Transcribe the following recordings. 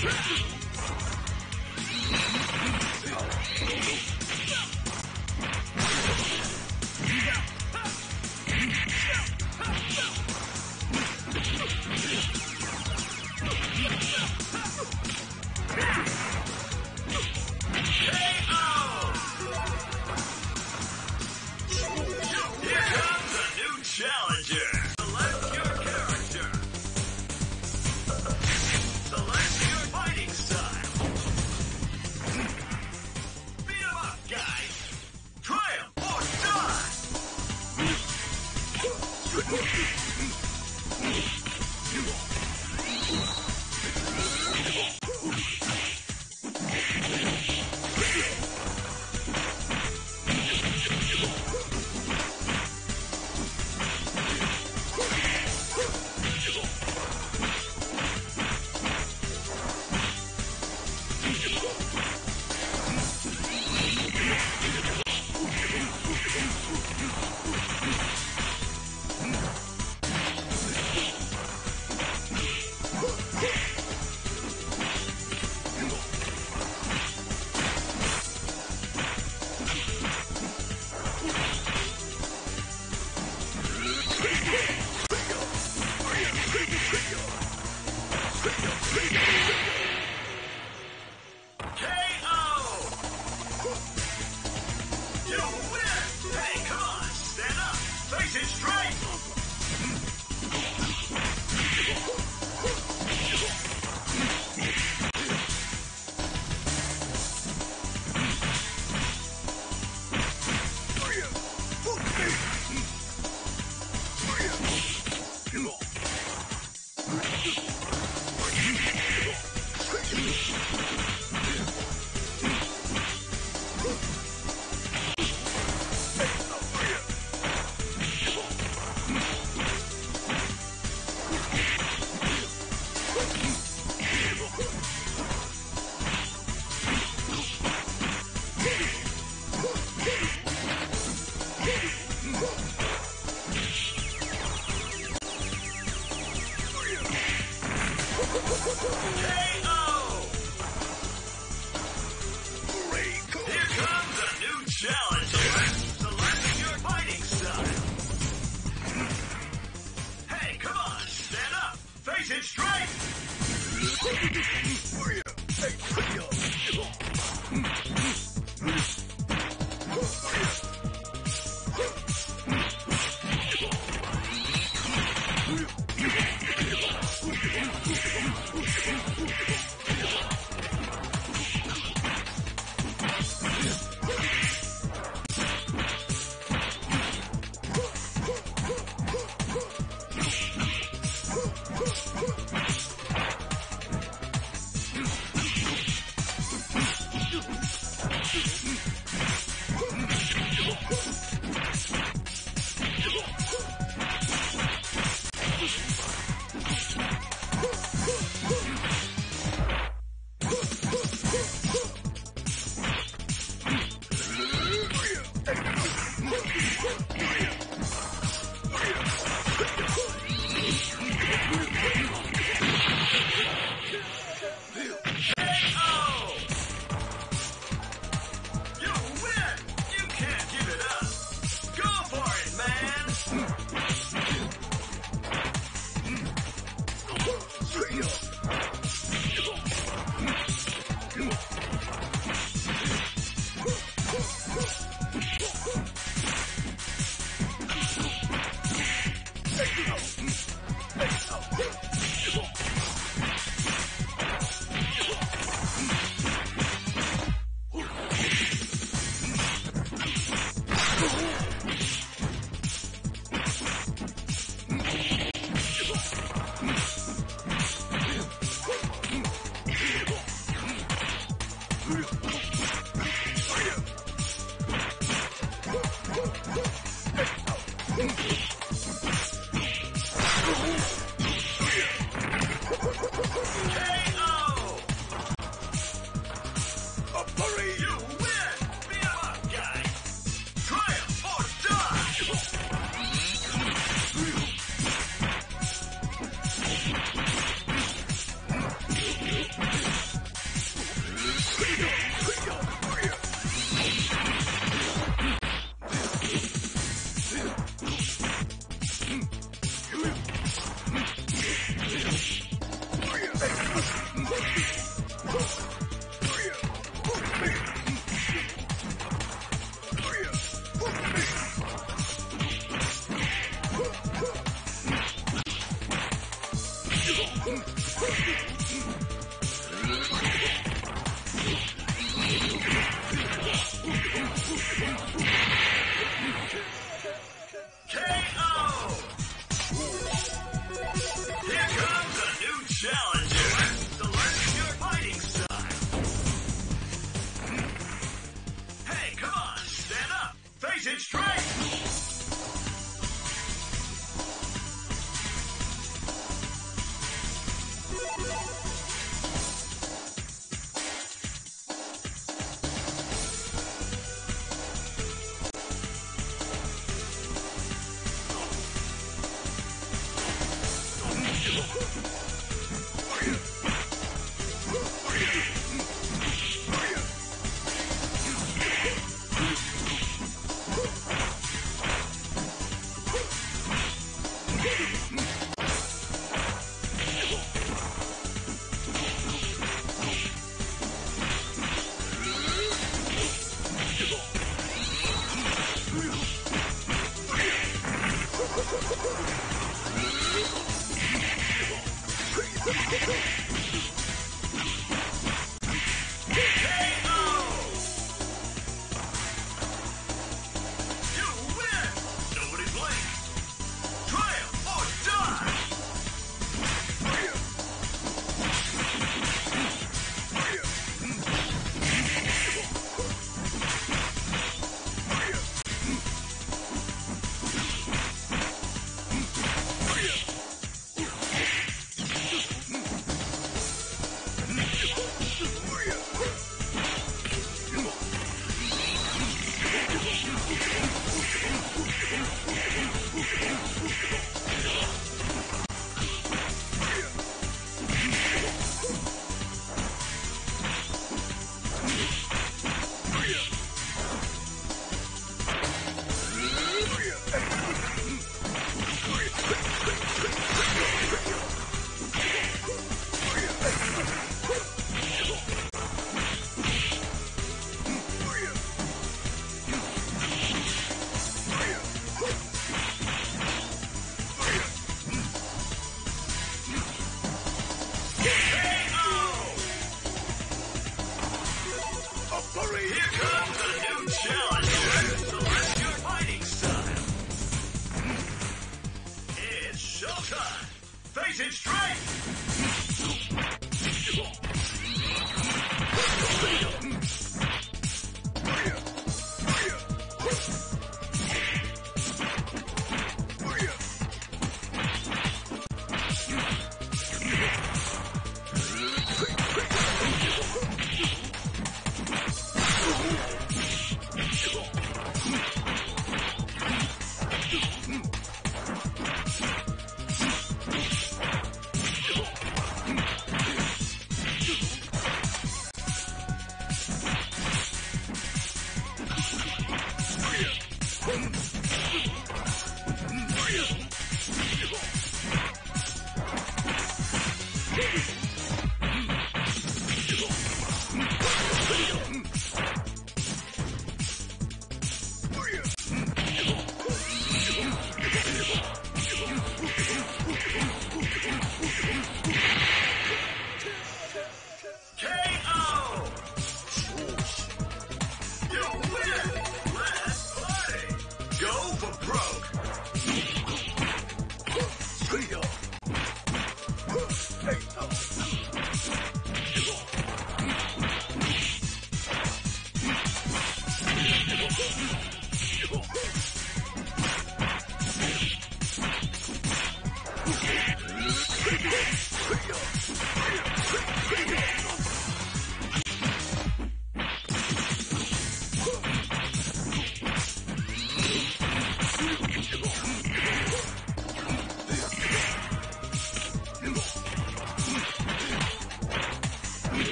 Yeah. Hmm.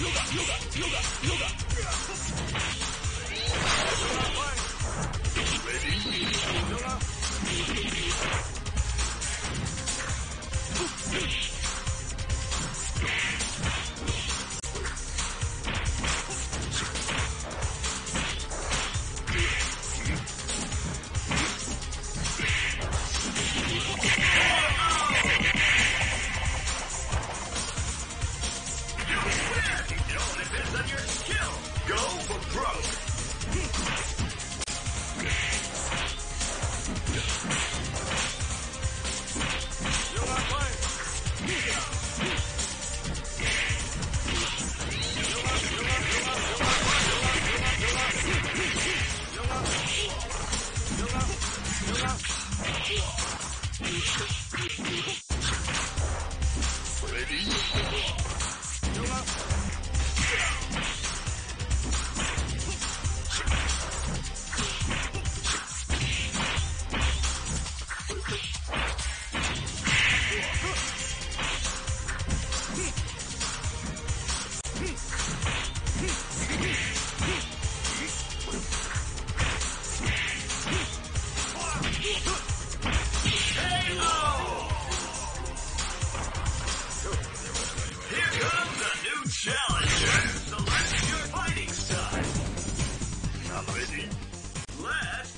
You Ready. Let's